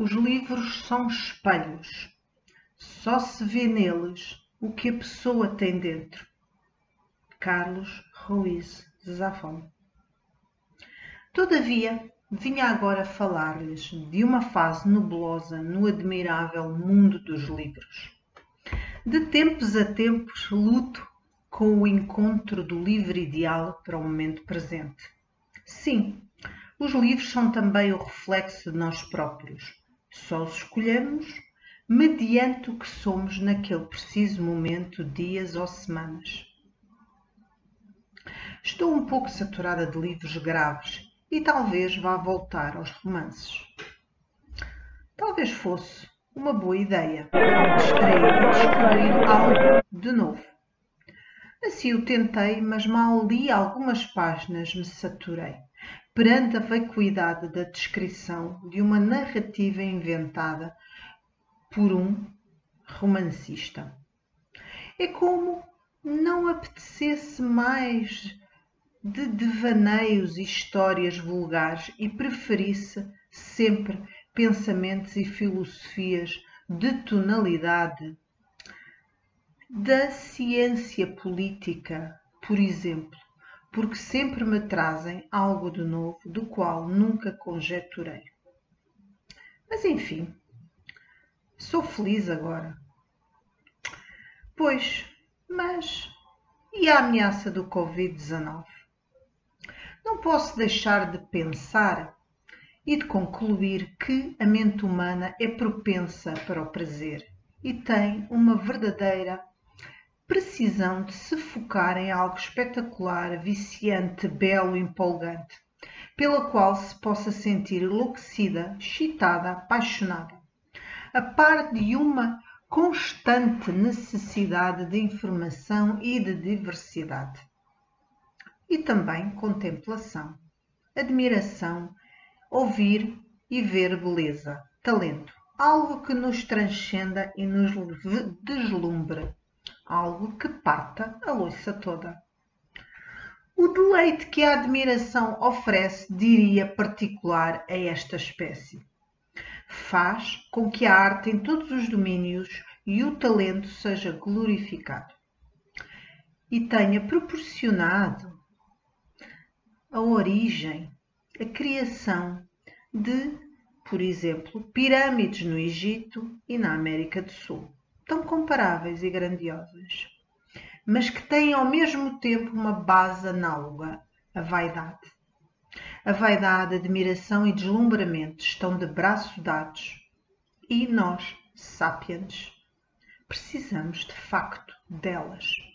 Os livros são espelhos. Só se vê neles o que a pessoa tem dentro. Carlos Ruiz Zafón. Todavia, vinha agora falar-lhes de uma fase nebulosa no admirável mundo dos livros. De tempos a tempos luto com o encontro do livro ideal para o momento presente. Sim, os livros são também o reflexo de nós próprios. Só os escolhemos mediante o que somos naquele preciso momento, dias ou semanas. Estou um pouco saturada de livros graves e talvez vá voltar aos romances. Talvez fosse uma boa ideia distrair e descobrir algo de novo. Assim o tentei, mas mal li algumas páginas me saturei perante a vacuidade da descrição de uma narrativa inventada por um romancista. É como não apetecesse mais de devaneios e histórias vulgares e preferisse sempre pensamentos e filosofias de tonalidade da ciência política, por exemplo, porque sempre me trazem algo de novo do qual nunca conjecturei. Mas enfim, sou feliz agora. Pois, mas e a ameaça do Covid-19? Não posso deixar de pensar e de concluir que a mente humana é propensa para o prazer e tem uma verdadeira precisão de se focar em algo espetacular, viciante, belo, empolgante, pela qual se possa sentir enlouquecida, excitada, apaixonada, a par de uma constante necessidade de informação e de diversidade. E também contemplação, admiração, ouvir e ver beleza, talento, algo que nos transcenda e nos deslumbre, algo que parta a louça toda. O deleite que a admiração oferece, diria particular a esta espécie. Faz com que a arte em todos os domínios e o talento seja glorificado e tenha proporcionado a origem, a criação de, por exemplo, pirâmides no Egito e na América do Sul, tão comparáveis e grandiosas, mas que têm ao mesmo tempo uma base análoga, a vaidade. A vaidade, admiração e deslumbramento estão de braços dados e nós, sapiens, precisamos de facto delas.